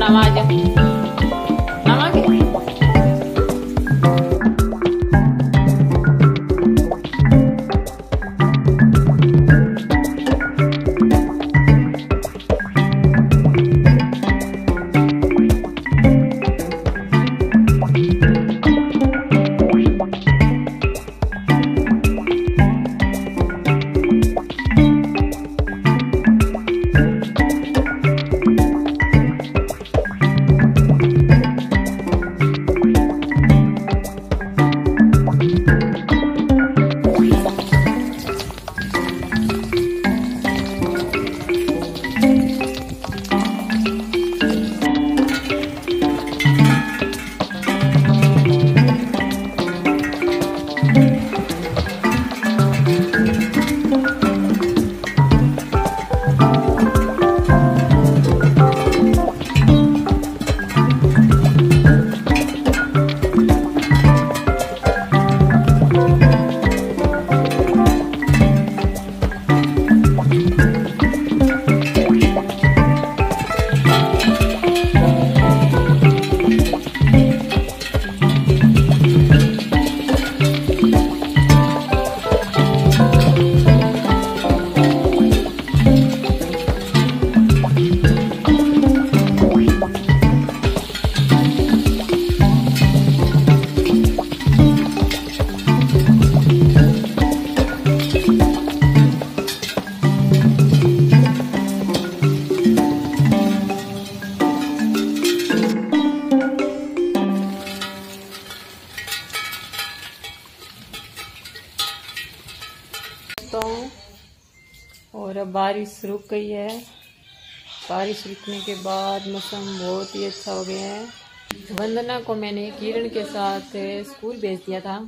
una malla. दोस्तों और अब बारिश रुक गई है। बारिश रुकने के बाद मौसम बहुत ही अच्छा हो गया है। वंदना को मैंने किरण के साथ स्कूल भेज दिया था।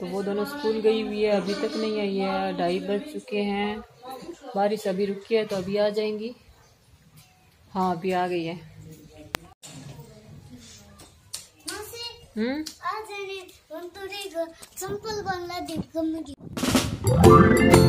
तो वो दोनों स्कूल गई हुई है अभी तक नहीं आई है। ढाई बज चुके हैं। बारिश अभी रुकी है तो अभी आ जाएँगी। हाँ अभी आ गई है। हम्म? Thank you.